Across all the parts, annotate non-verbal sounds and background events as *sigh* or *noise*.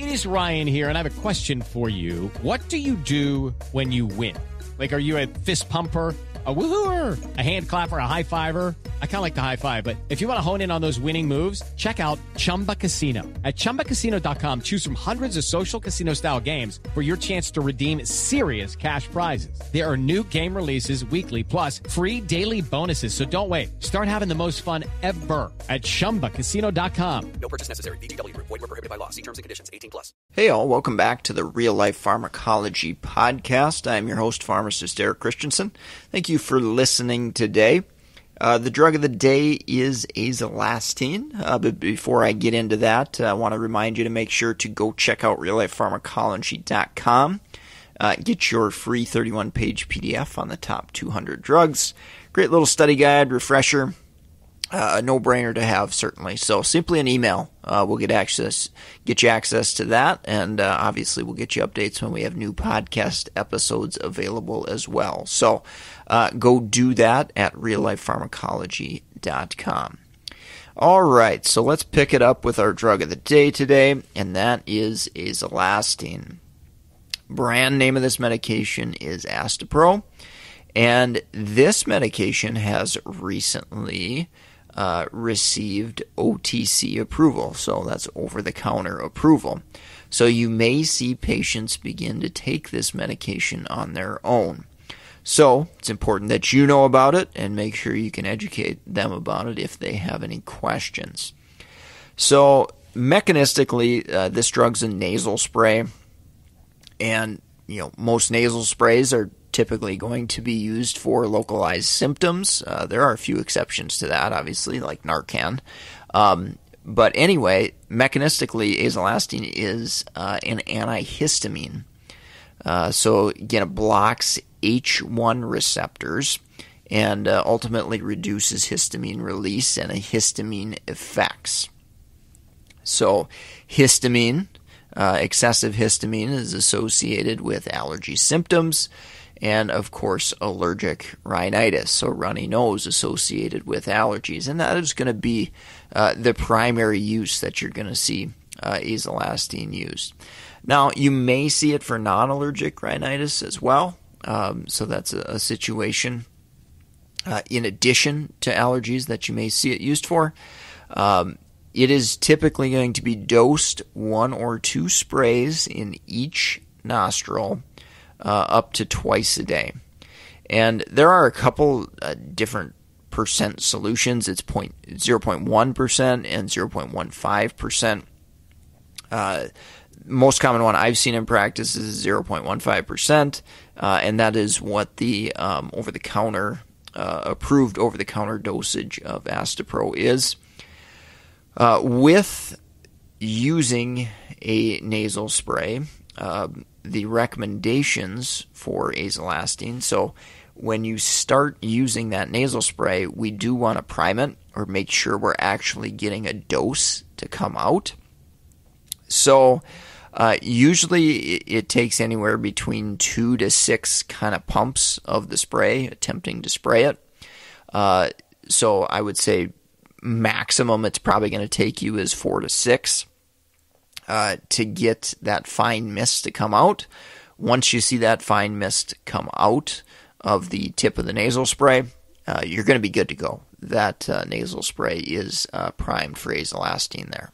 It is Ryan here, and I have a question for you. What do you do when you win? Like, are you a fist pumper? A woohooer, a hand clapper, a high fiver. I kind of like the high five, but if you want to hone in on those winning moves, check out Chumba Casino. At ChumbaCasino.com, choose from hundreds of social casino style games for your chance to redeem serious cash prizes. There are new game releases weekly, plus free daily bonuses. So don't wait. Start having the most fun ever at ChumbaCasino.com. No purchase necessary. VGW Group. Void were prohibited by law. See terms and conditions. 18 plus. Hey all, welcome back to the Real Life Pharmacology Podcast. I'm your host, pharmacist Eric Christianson. Thank you for listening today. Uh, the drug of the day is azelastine. Uh, but before I get into that, uh, I want to remind you to make sure to go check out reallifepharmacology.com. Uh, get your free 31 page PDF on the top 200 drugs. Great little study guide, refresher. Uh, a no-brainer to have, certainly. So simply an email uh, will get access, get you access to that, and uh, obviously we'll get you updates when we have new podcast episodes available as well. So uh, go do that at reallifepharmacology.com. All right, so let's pick it up with our drug of the day today, and that is azelastine. Brand name of this medication is Astepro, and this medication has recently uh, received OTC approval. So that's over the counter approval. So you may see patients begin to take this medication on their own. So it's important that you know about it and make sure you can educate them about it if they have any questions. So mechanistically, uh, this drug's a nasal spray, and you know most nasal sprays are typically going to be used for localized symptoms. Uh, there are a few exceptions to that, obviously, like Narcan. Um, but anyway, mechanistically, azelastine is uh, an antihistamine. Uh, so again, it blocks H1 receptors and uh, ultimately reduces histamine release and histamine effects. So, histamine, uh, excessive histamine, is associated with allergy symptoms and of course allergic rhinitis, so runny nose associated with allergies, and that is going to be uh, the primary use that you're going to see uh, azelastine used. Now you may see it for non-allergic rhinitis as well, um, so that's a, a situation uh, in addition to allergies that you may see it used for. Um, it is typically going to be dosed one or two sprays in each nostril uh, up to twice a day. And there are a couple uh, different percent solutions. It's point, 0.1 and 0.15%. Uh, most common one I've seen in practice is 0.15%, uh, and that is what the um, over the counter, uh, approved over the counter dosage of Astepro is. Uh, with using a nasal spray, uh, the recommendations for azelastine. So when you start using that nasal spray, we do want to prime it or make sure we're actually getting a dose to come out. So uh, usually it, it, takes anywhere between two to six kind of pumps of the spray, attempting to spray it. Uh, so I would say maximum it's probably going to take you is four to six uh, to get that fine mist to come out. Once you see that fine mist come out of the tip of the nasal spray, uh, you're going to be good to go. That uh, nasal spray is uh, primed for azelastine there.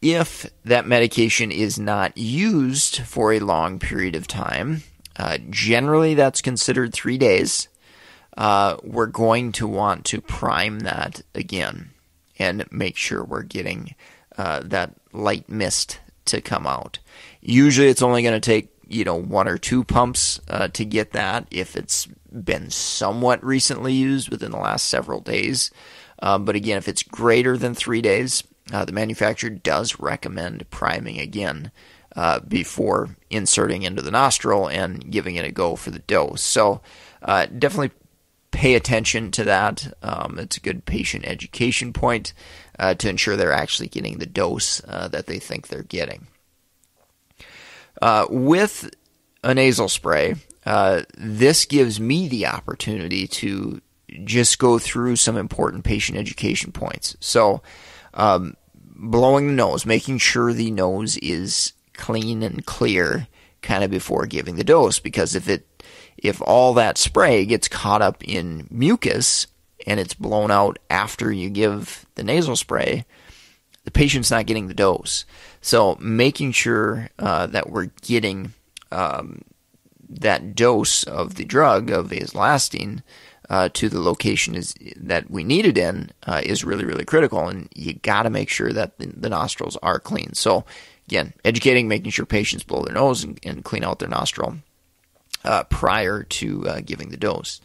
If that medication is not used for a long period of time, uh, generally that's considered three days. Uh, we're going to want to prime that again and make sure we're getting uh, that light mist to come out. Usually, it's only going to take you know one or two pumps uh, to get that if it's been somewhat recently used within the last several days. Um, but again, if it's greater than three days, uh, the manufacturer does recommend priming again uh, before inserting into the nostril and giving it a go for the dose. So uh, definitely pay attention to that. Um, it's a good patient education point uh, to ensure they're actually getting the dose uh, that they think they're getting. Uh, with a nasal spray, uh, this gives me the opportunity to just go through some important patient education points. So, um, blowing the nose, making sure the nose is clean and clear kind of before giving the dose because if it if all that spray gets caught up in mucus and it's blown out after you give the nasal spray, the patient's not getting the dose. So making sure uh, that we're getting um, that dose of the drug of azelastine uh, to the location is that we need it in uh, is really really critical, and you got to make sure that the, the, nostrils are clean. So again, educating, making sure patients blow their nose and, and clean out their nostril uh, prior to uh, giving the dose.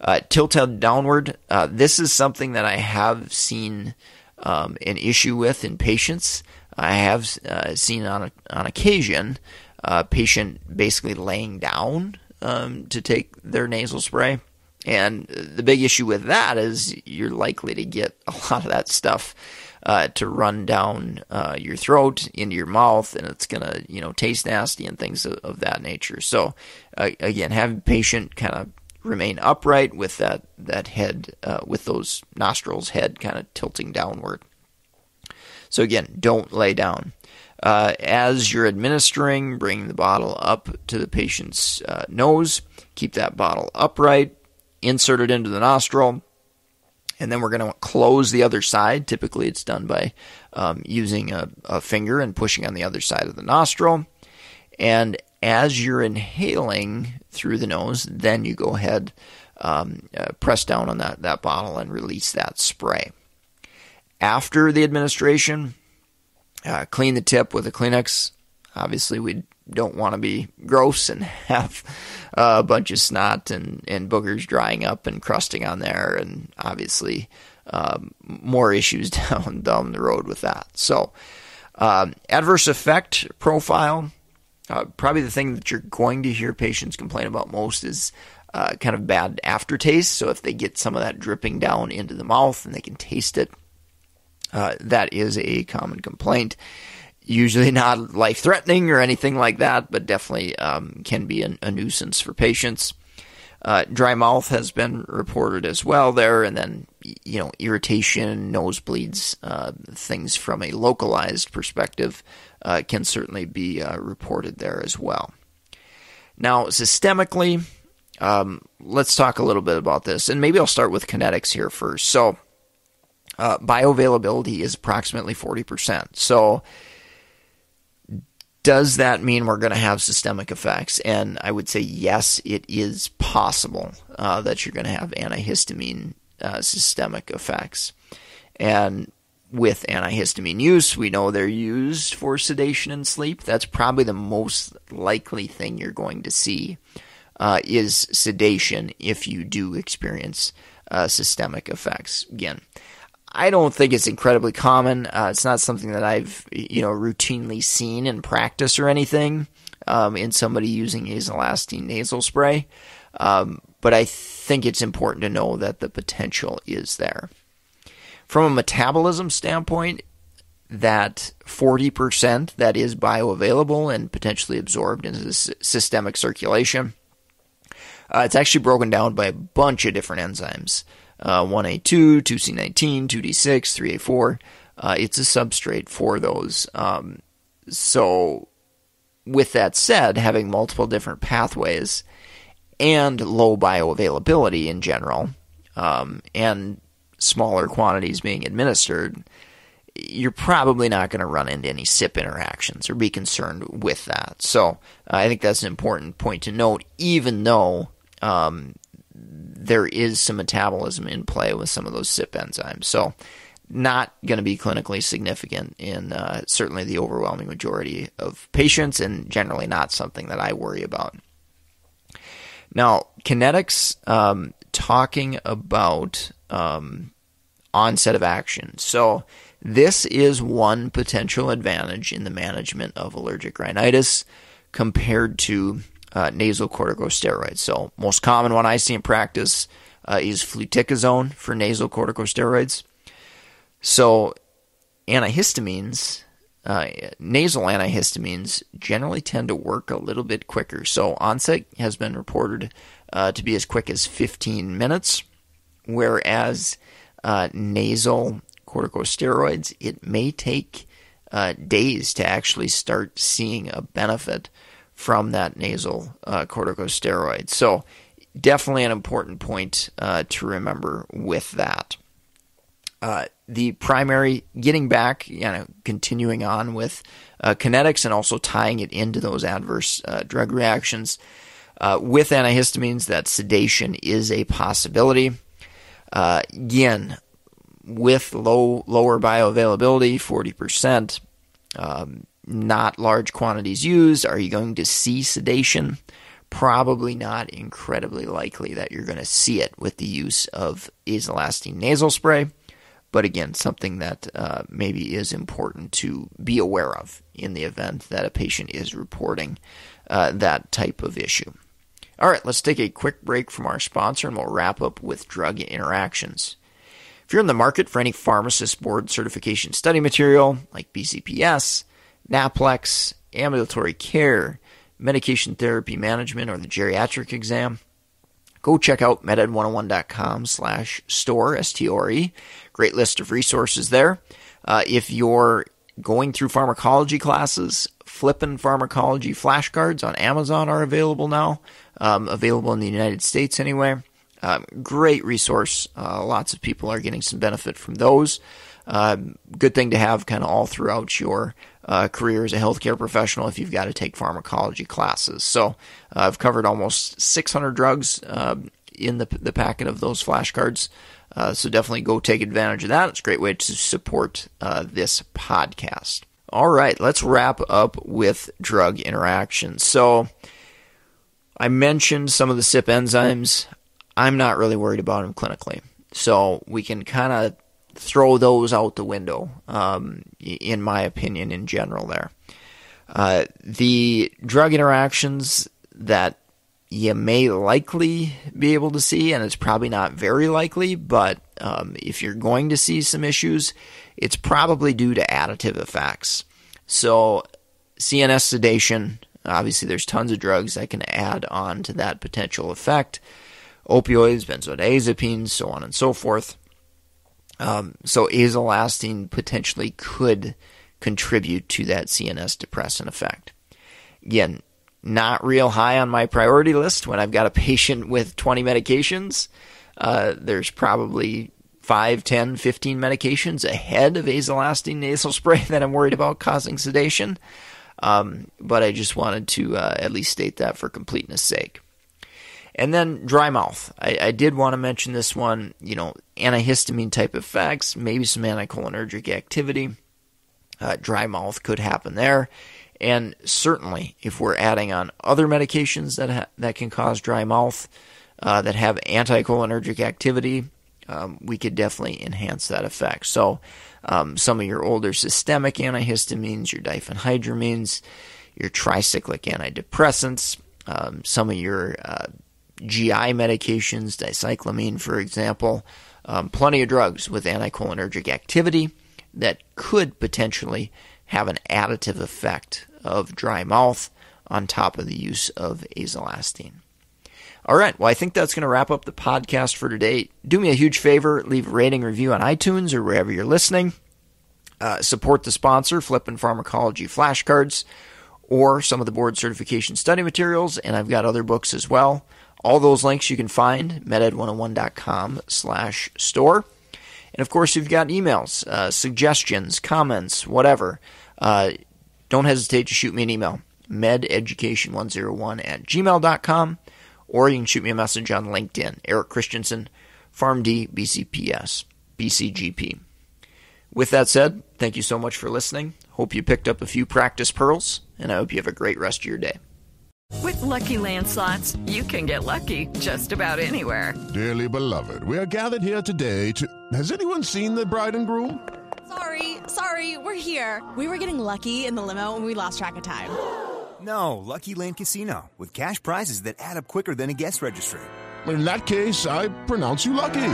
Uh, tilted downward. Uh, this is something that I have seen um, an issue with in patients. I have seen on on occasion a patient basically laying down um, to take their nasal spray and the big issue with that is you're likely to get a lot of that stuff uh, to run down uh, your throat into your mouth, and it's gonna you know taste nasty and things of, of that nature. So uh, again, having patient kind of remain upright with that that head uh, with those nostrils head kind of tilting downward. So again, don't lay down. Uh, as you're administering, bring the bottle up to the patient's uh, nose. Keep that bottle upright insert it into the nostril, and then we're going to close the other side. Typically, it's done by um, using a, a, finger and pushing on the other side of the nostril. And as you're inhaling through the nose, then you go ahead, um, uh, press down on that, that bottle, and release that spray. After the administration, uh, clean the tip with a Kleenex. Obviously, we don't want to be gross and *laughs* have a bunch of snot and, and boogers drying up and crusting on there, and obviously um, more issues *laughs* down down the road with that. So, um, adverse effect profile. Uh, probably the thing that you're going to hear patients complain about most is uh, kind of bad aftertaste. So if they get some of that dripping down into the mouth and they can taste it, uh, that is a common complaint usually not life threatening or anything like that, but definitely um, can be a, nuisance for patients. Uh, dry mouth has been reported as well there, and then you know irritation, nosebleeds, uh, things from a localized perspective uh, can certainly be uh, reported there as well. Now, systemically, um, let's talk a little bit about this, and maybe I'll start with kinetics here first. So, uh, bioavailability is approximately forty percent. So does that mean we're going to have systemic effects? And I would say yes, it is possible uh, that you're going to have antihistamine uh, systemic effects. And with antihistamine use, we know they're used for sedation and sleep. That's probably the most likely thing you're going to see uh, is sedation if you do experience uh, systemic effects. Again, I don't think it's incredibly common. Uh, it's not something that I've you know routinely seen in practice or anything um, in somebody using azelastine nasal spray. Um, but I think it's important to know that the potential is there. From a metabolism standpoint, that 40% that is bioavailable and potentially absorbed into the systemic circulation, uh, it's actually broken down by a bunch of different enzymes uh, 1A2, 2C19, 2D6, 3A4. Uh, it's a substrate for those. Um, so, with that said, having multiple different pathways and low bioavailability in general, um, and smaller quantities being administered, you're probably not going to run into any CYP interactions or be concerned with that. So, uh, I think that's an important point to note, even though um, there is some metabolism in play with some of those CYP enzymes. So, not going to be clinically significant in uh, certainly the overwhelming majority of patients, and generally not something that I worry about. Now, kinetics, um, talking about um, onset of action. So, this is one potential advantage in the management of allergic rhinitis compared to uh, nasal corticosteroids. So, most common one I see in practice uh, is fluticasone for nasal corticosteroids. So, antihistamines, uh, nasal antihistamines, generally tend to work a little bit quicker. So, onset has been reported uh, to be as quick as 15 minutes, whereas uh, nasal corticosteroids, it may take uh, days to actually start seeing a benefit from that nasal uh, corticosteroid. So, definitely an important point uh, to remember with that. Uh, the primary, getting back, you know, continuing on with uh, kinetics and also tying it into those adverse uh, drug reactions. Uh, with antihistamines, that sedation is a possibility. Again, with low lower bioavailability, 40%, um, not large quantities used, are you going to see sedation? Probably not incredibly likely that you're going to see it with the use of azelastine nasal spray. But again, something that uh, maybe is important to be aware of in the event that a patient is reporting uh, that type of issue. All right, let's take a quick break from our sponsor and we'll wrap up with drug interactions. If you're in the market for any pharmacist board certification study material like BCPS, NAPLEX, ambulatory care, medication therapy management, or the geriatric exam, go check out meded101.com slash store, S-T-O-R-E. Great list of resources there. Uh, if you're going through pharmacology classes, flipping pharmacology flashcards on Amazon are available now, um, available in the United States anyway. Um, great resource. Uh, lots of people are getting some benefit from those. Uh, good thing to have kind of all throughout your uh, career as a healthcare professional if you've got to take pharmacology classes. So uh, I've covered almost 600 drugs um, in the, the packet of those flashcards. Uh, so definitely go take advantage of that. It's a great way to support uh, this podcast. All right, let's wrap up with drug interactions. So I mentioned some of the CYP enzymes. I'm not really worried about them clinically. So we can kind of throw those out the window, um, in my opinion, in general, there. Uh, the drug interactions that you may likely be able to see, and it's probably not very likely, but um, if you're going to see some issues, it's probably due to additive effects. So, CNS sedation, obviously, there's tons of drugs that can add on to that potential effect opioids, benzodiazepines, so on and so forth. Um, so, azelastine potentially could contribute to that CNS depressant effect. Again, not real high on my priority list when I've got a patient *laughs* with 20 medications. Uh, there's probably 5, 10, 15 medications ahead of azelastine nasal *laughs* spray that I'm worried about causing sedation. Um, but I just wanted to uh, at least state that for completeness sake. And then dry mouth. I, I, did want to mention this one, you know, antihistamine type effects, maybe some anticholinergic activity. Uh, dry mouth could happen there. And certainly, if we're adding on other medications that ha- that can cause dry mouth, uh, that have anticholinergic activity, um, we could definitely enhance that effect. So, um, some of your older systemic antihistamines, your diphenhydramines, your tricyclic antidepressants, um, some of your uh, GI medications, dicyclomine, for example, um, plenty of drugs with anticholinergic activity that could potentially have an additive effect of dry mouth on top of the use of azelastine. All right, well, I think that's going to wrap up the podcast for today. Do me a huge favor, leave a rating review on iTunes or wherever you're listening. Uh, support the sponsor, Flippin' Pharmacology Flashcards, or some of the board certification study materials, and I've got other books as well. All those links you can find, meded101.com slash store. And of course, you've got emails, uh, suggestions, comments, whatever. Uh, don't hesitate to shoot me an email, mededucation101 at gmail.com, or you can shoot me a message on LinkedIn, Eric Christianson, PharmD, BCPS, BCGP. With that said, thank you so much for listening. Hope you picked up a few practice pearls, and I hope you have a great rest of your day. With lucky landslots, you can get lucky just about anywhere. Dearly beloved, we are gathered here today to. Has anyone seen the bride and groom? Sorry, sorry, we're here. We were getting lucky in the limo and we lost track of time. No, Lucky Land Casino, with cash prizes that add up quicker than a guest registry. In that case, I pronounce you lucky.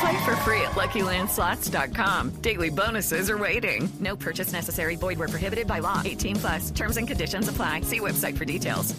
Play for free at LuckyLandSlots.com. Daily bonuses are waiting. No purchase necessary. Void where prohibited by law. 18 plus. Terms and conditions apply. See website for details.